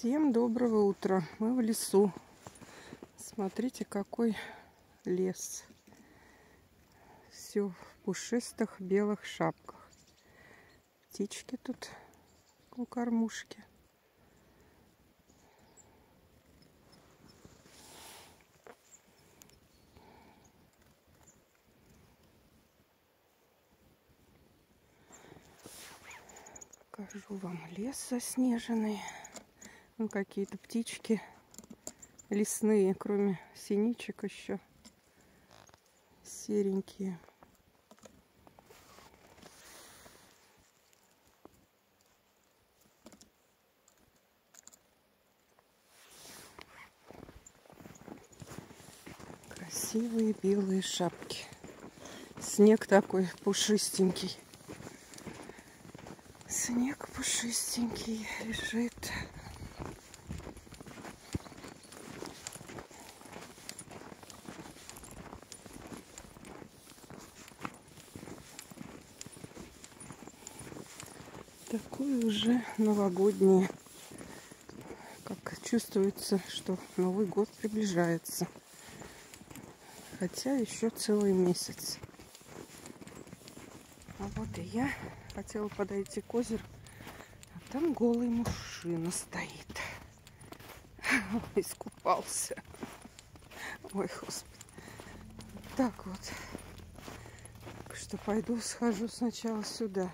Всем доброго утра. Мы в лесу. Смотрите, какой лес. Все в пушистых белых шапках. Птички тут у кормушки. Покажу вам лес заснеженный. Ну, какие-то птички лесные, кроме синичек еще серенькие. Красивые белые шапки. Снег такой пушистенький. Снег пушистенький лежит. Такое уже новогоднее. Как чувствуется, что Новый год приближается. Хотя еще целый месяц. А вот и я хотела подойти к озеру. А там голый мужчина стоит. Искупался. Ой, господи. Так вот. Что пойду, схожу сначала сюда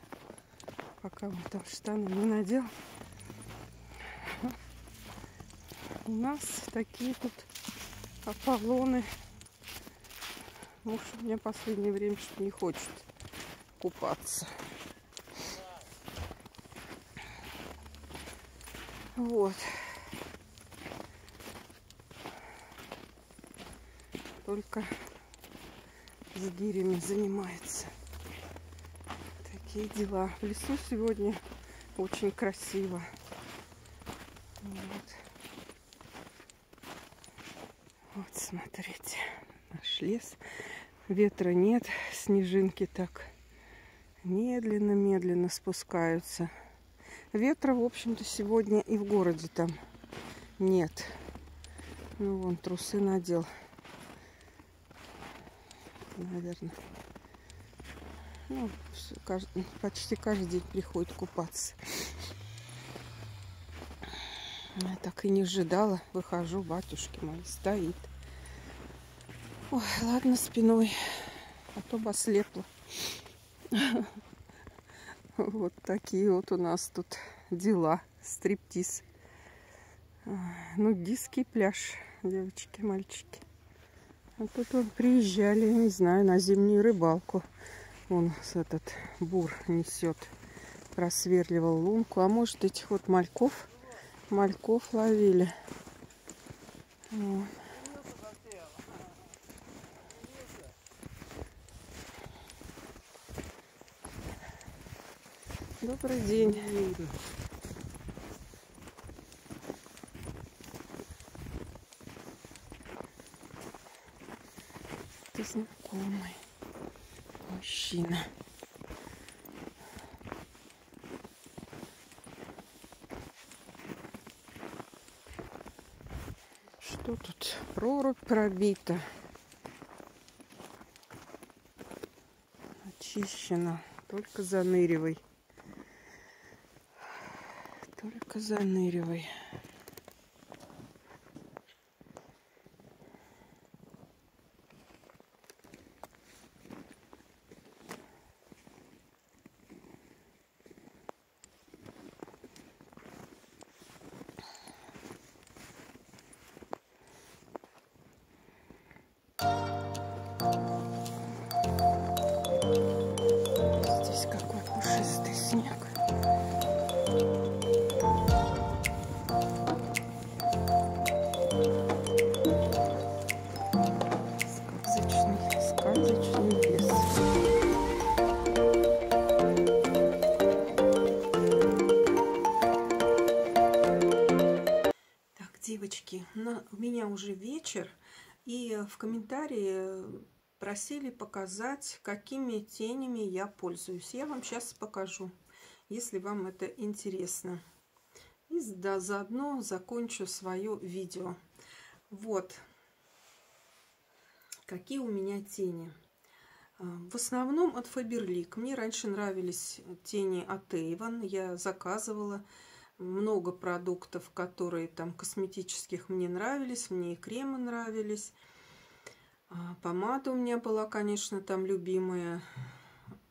пока он там штаны не надел. У нас такие тут Аполлоны. Муж у меня последнее время что не хочет купаться. Вот. Только с гирями занимается такие дела. В лесу сегодня очень красиво. Вот. Вот, смотрите, наш лес. Ветра нет, снежинки так медленно-медленно спускаются. Ветра, в общем-то, сегодня и в городе там нет. Ну, вон, трусы надел. Наверное ну, каждый, почти каждый день приходит купаться. Я так и не ожидала. Выхожу, батюшки мои, стоит. Ой, ладно, спиной, а то бы ослепла. Вот такие вот у нас тут дела. Стриптиз. Ну, диский пляж, девочки, мальчики. А тут вот приезжали, не знаю, на зимнюю рыбалку. Он этот бур несет, просверливал лунку. А может этих вот мальков, мальков ловили. Добрый день. Мужчина. Что тут? Прорубь пробита. Очищена. Только заныривай. Только заныривай. Девочки, у меня уже вечер, и в комментарии просили показать, какими тенями я пользуюсь. Я вам сейчас покажу, если вам это интересно. И да, заодно закончу свое видео. Вот. Какие у меня тени. А, в основном от Faberlic. Мне раньше нравились тени от Avon. Я заказывала много продуктов, которые там косметических мне нравились. Мне и кремы нравились. А, помада у меня была, конечно, там любимая.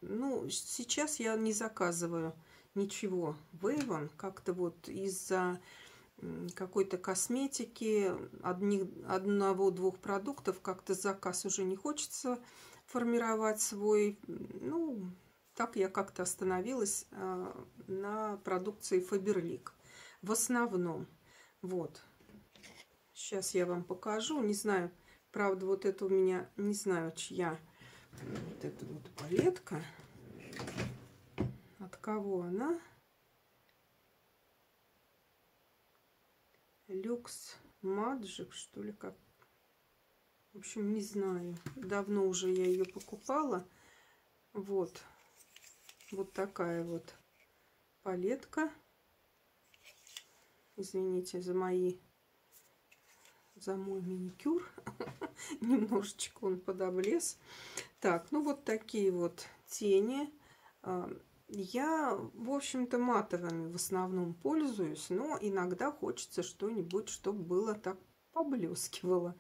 Ну, сейчас я не заказываю ничего в Avon. Как-то вот из-за какой-то косметики, одного-двух продуктов, как-то заказ уже не хочется формировать свой. Ну, так я как-то остановилась э, на продукции Faberlic. В основном. Вот. Сейчас я вам покажу. Не знаю, правда, вот это у меня, не знаю, чья. Вот эта вот палетка. Кого она? Люкс Маджик, что ли, как. В общем, не знаю. Давно уже я ее покупала. Вот. Вот такая вот палетка. Извините за мои за мой маникюр. Немножечко он подоблез. Так, ну вот такие вот тени. Я, в общем-то, матовыми в основном пользуюсь, но иногда хочется что-нибудь, чтобы было так поблескивало.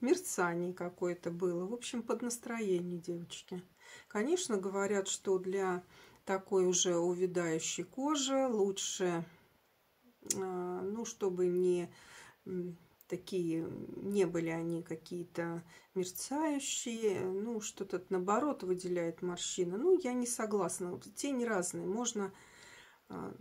Мерцание какое-то было. В общем, под настроение, девочки. Конечно, говорят, что для такой уже увядающей кожи лучше, а, ну, чтобы не такие, не были они какие-то мерцающие, ну, что-то наоборот выделяет морщины. Ну, я не согласна. Тени разные. Можно... А,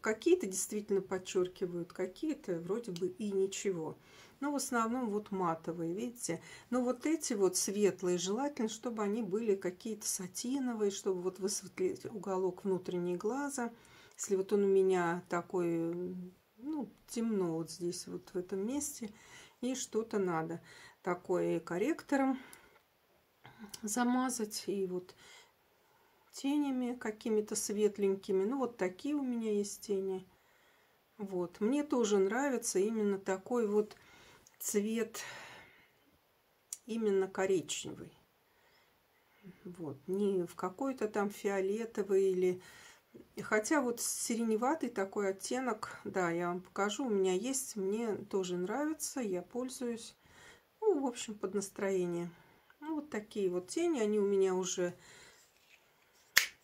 какие-то действительно подчеркивают, какие-то вроде бы и ничего. Но в основном вот матовые, видите. Но вот эти вот светлые, желательно, чтобы они были какие-то сатиновые, чтобы вот высветлить уголок внутренней глаза. Если вот он у меня такой ну, темно вот здесь, вот в этом месте. И что-то надо такое корректором замазать. И вот тенями какими-то светленькими. Ну, вот такие у меня есть тени. Вот. Мне тоже нравится именно такой вот цвет, именно коричневый. Вот. Не в какой-то там фиолетовый или Хотя вот сиреневатый такой оттенок, да, я вам покажу, у меня есть, мне тоже нравится, я пользуюсь. Ну, в общем, под настроение. Ну, вот такие вот тени, они у меня уже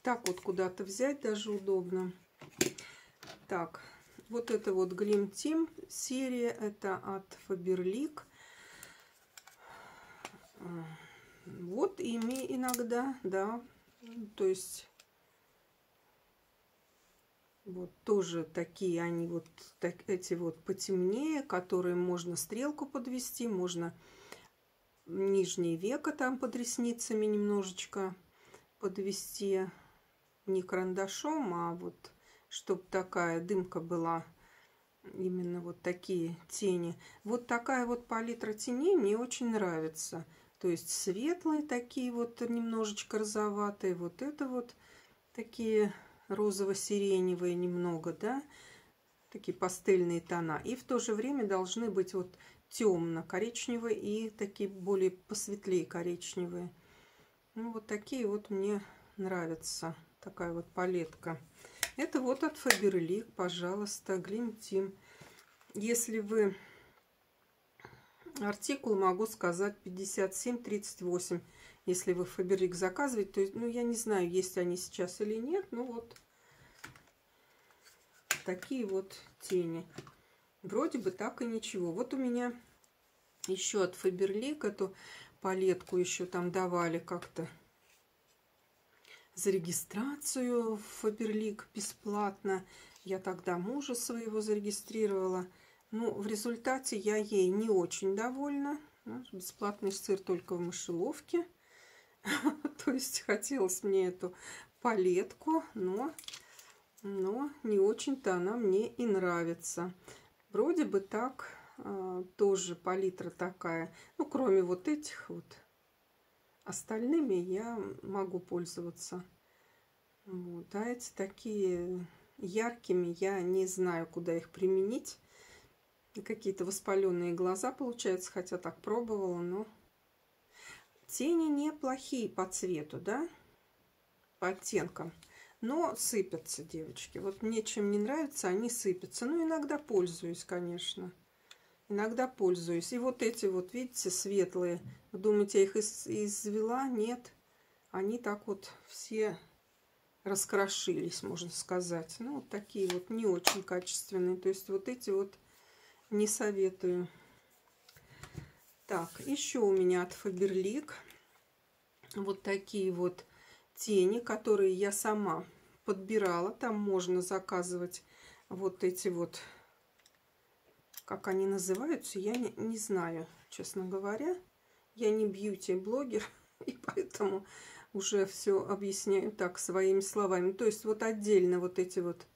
так вот куда-то взять даже удобно. Так, вот это вот Glim Team серия, это от Faberlic. Вот ими иногда, да, то есть вот тоже такие они вот так, эти вот потемнее, которые можно стрелку подвести, можно нижнее веко там под ресницами немножечко подвести не карандашом, а вот чтобы такая дымка была именно вот такие тени. Вот такая вот палитра теней мне очень нравится. То есть светлые такие вот немножечко розоватые, вот это вот такие розово-сиреневые немного, да, такие пастельные тона. И в то же время должны быть вот темно-коричневые и такие более посветлее коричневые. Ну, вот такие вот мне нравятся. Такая вот палетка. Это вот от Faberlic, пожалуйста, Team. Если вы... Артикул могу сказать 57-38 если вы Фаберлик заказываете. То ну, я не знаю, есть они сейчас или нет. Ну, вот такие вот тени. Вроде бы так и ничего. Вот у меня еще от Фаберлик эту палетку еще там давали как-то за регистрацию в Фаберлик бесплатно. Я тогда мужа своего зарегистрировала. Ну, в результате я ей не очень довольна. Бесплатный сыр только в мышеловке. То есть хотелось мне эту палетку, но, но не очень-то она мне и нравится. Вроде бы так а, тоже палитра такая. Ну, кроме вот этих вот. Остальными я могу пользоваться. Вот. А эти такие яркими. Я не знаю, куда их применить. Какие-то воспаленные глаза получаются, хотя так пробовала, но тени неплохие по цвету, да, по оттенкам. Но сыпятся, девочки. Вот мне чем не нравится, они сыпятся. Ну, иногда пользуюсь, конечно. Иногда пользуюсь. И вот эти вот, видите, светлые. Вы думаете, я их из извела? Нет. Они так вот все раскрошились, можно сказать. Ну, вот такие вот не очень качественные. То есть вот эти вот не советую. Так, еще у меня от Faberlic вот такие вот тени, которые я сама подбирала. Там можно заказывать вот эти вот, как они называются, я не, не знаю, честно говоря. Я не бьюти-блогер, и поэтому уже все объясняю так своими словами. То есть вот отдельно вот эти вот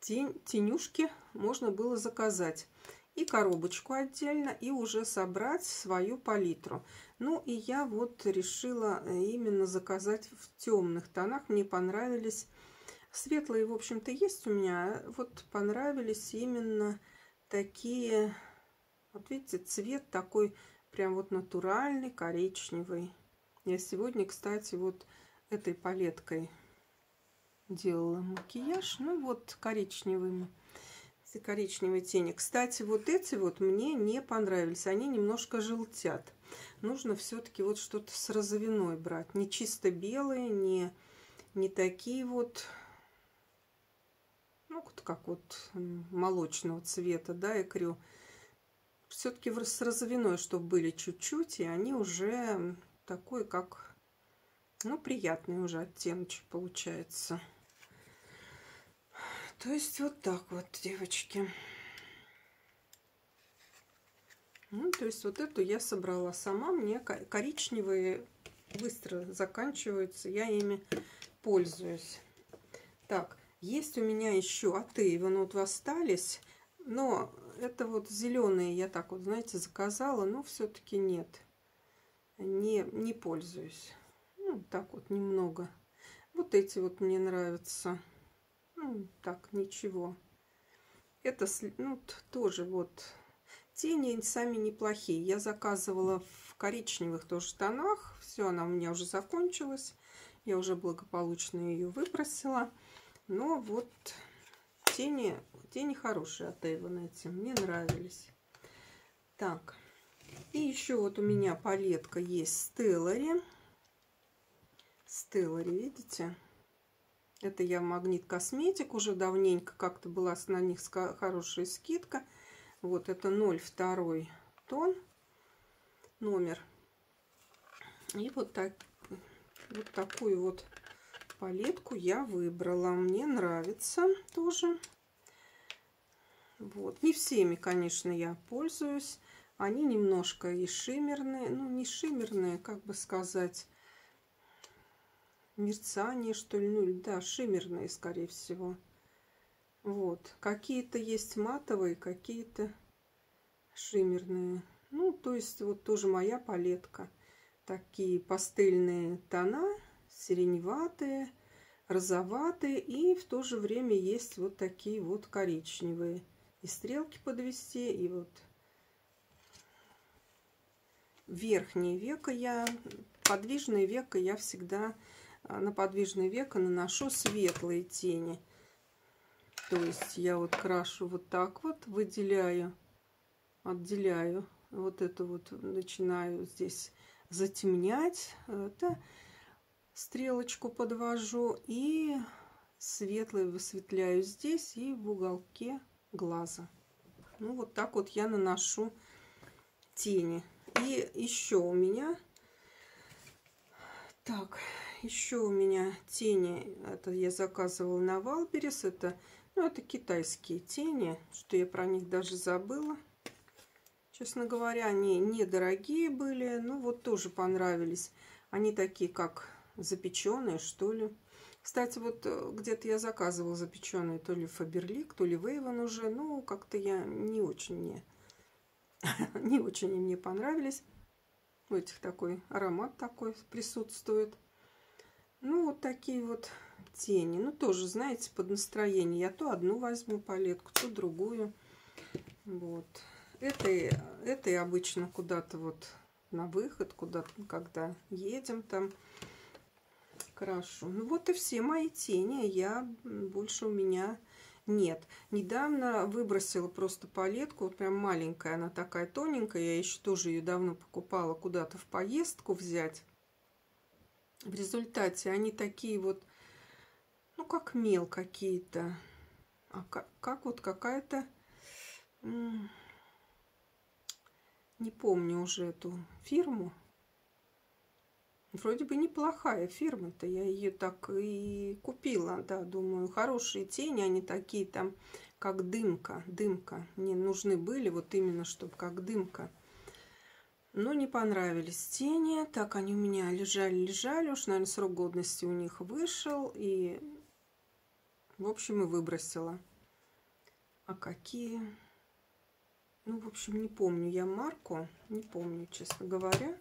тень, тенюшки можно было заказать. И коробочку отдельно, и уже собрать свою палитру. Ну и я вот решила э, именно заказать в темных тонах. Мне понравились светлые, в общем-то, есть у меня. Вот понравились именно такие, вот видите, цвет такой прям вот натуральный, коричневый. Я сегодня, кстати, вот этой палеткой делала макияж. Ну вот коричневыми коричневой тени. Кстати, вот эти вот мне не понравились. Они немножко желтят нужно все-таки вот что-то с розовиной брать. Не чисто белые, не, не такие вот, ну, вот как вот молочного цвета, да, говорю. Все-таки с розовиной, чтобы были чуть-чуть, и они уже такой, как, ну, приятный уже оттеночек получается. То есть вот так вот, девочки. Ну, то есть вот эту я собрала сама. Мне коричневые быстро заканчиваются. Я ими пользуюсь. Так, есть у меня еще от Эйвен вот остались. Но это вот зеленые я так вот, знаете, заказала. Но все-таки нет. Не, не пользуюсь. Ну, так вот немного. Вот эти вот мне нравятся. Ну, так, ничего. Это, ну, тоже вот Тени сами неплохие. Я заказывала в коричневых тоже тонах. Все, она у меня уже закончилась. Я уже благополучно ее выбросила. Но вот тени, тени хорошие от Эйвен эти. Мне нравились. Так. И еще вот у меня палетка есть Стеллари. Стеллари, видите? Это я Магнит Косметик. Уже давненько как-то была на них хорошая скидка. Вот это 0,2 тон номер. И вот, так, вот такую вот палетку я выбрала. Мне нравится тоже. Вот. Не всеми, конечно, я пользуюсь. Они немножко и шиммерные. Ну, не шиммерные, как бы сказать. Мерцание, что ли. Ну, да, шиммерные, скорее всего. Вот. Какие-то есть матовые, какие-то шиммерные. Ну, то есть вот тоже моя палетка. Такие пастельные тона, сиреневатые, розоватые. И в то же время есть вот такие вот коричневые. И стрелки подвести, и вот верхнее веко я, подвижное веко я всегда на подвижное веко наношу светлые тени. То есть я вот крашу вот так вот, выделяю, отделяю. Вот это вот начинаю здесь затемнять. Это стрелочку подвожу и светлый высветляю здесь и в уголке глаза. Ну, вот так вот я наношу тени. И еще у меня... Так, еще у меня тени. Это я заказывала на Wildberries. Это ну, это китайские тени, что я про них даже забыла. Честно говоря, они недорогие были, ну вот тоже понравились. Они такие, как запеченные, что ли. Кстати, вот э, где-то я заказывала запеченные то ли Фаберлик, то ли Вейвен уже. Ну, как-то я не очень мне, не очень мне понравились. У этих такой аромат такой присутствует. Ну, вот такие вот тени. Ну, тоже, знаете, под настроение. Я то одну возьму палетку, то другую. Вот. Этой, этой обычно куда-то вот на выход, куда-то, когда едем там, крашу. Ну, вот и все мои тени. Я больше у меня нет. Недавно выбросила просто палетку, вот прям маленькая, она такая тоненькая. Я еще тоже ее давно покупала куда-то в поездку взять. В результате они такие вот, ну, как мел какие-то. А как, как вот какая-то... Не помню уже эту фирму. Вроде бы неплохая фирма-то. Я ее так и купила. Да, думаю, хорошие тени. Они такие там, как дымка. Дымка. Мне нужны были вот именно, чтобы как дымка. Но не понравились тени. Так они у меня лежали-лежали. Уж, наверное, срок годности у них вышел. И, в общем, и выбросила. А какие... Ну, в общем, не помню я марку. Не помню, честно говоря.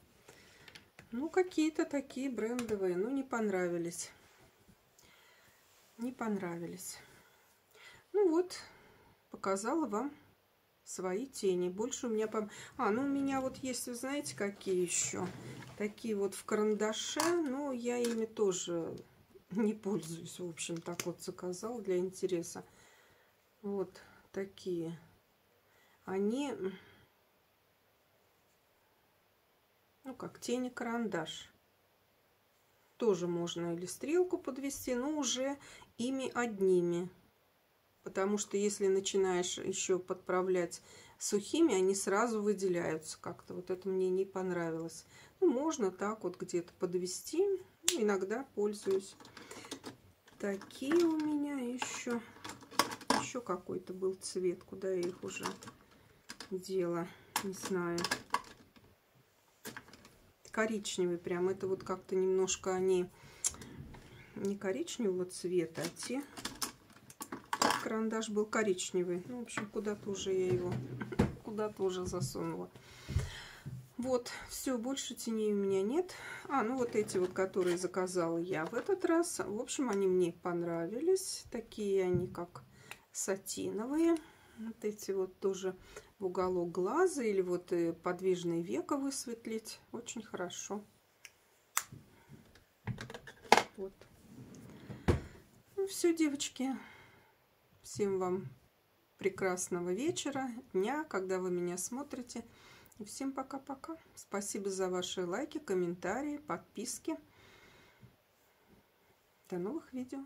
Ну, какие-то такие брендовые. Ну, не понравились. Не понравились. Ну вот, показала вам свои тени. Больше у меня... По... А, ну у меня вот есть, вы знаете, какие еще? Такие вот в карандаше. Ну, я ими тоже не пользуюсь. В общем, так вот заказал для интереса. Вот такие. Они... Ну, как тени карандаш. Тоже можно или стрелку подвести, но уже ими одними. Потому что если начинаешь еще подправлять сухими, они сразу выделяются как-то. Вот это мне не понравилось. Ну, можно так вот где-то подвести. Ну, иногда пользуюсь. Такие у меня еще. Еще какой-то был цвет. Куда я их уже дела? Не знаю. Коричневый прям. Это вот как-то немножко они не коричневого цвета, а те карандаш был коричневый. Ну, в общем, куда-то уже я его куда-то уже засунула. Вот, все, больше теней у меня нет. А, ну вот эти вот, которые заказала я в этот раз. В общем, они мне понравились. Такие они, как сатиновые. Вот эти вот тоже в уголок глаза или вот э, подвижные века высветлить. Очень хорошо. Вот. Ну все, девочки. Всем вам прекрасного вечера, дня, когда вы меня смотрите. И всем пока-пока. Спасибо за ваши лайки, комментарии, подписки. До новых видео.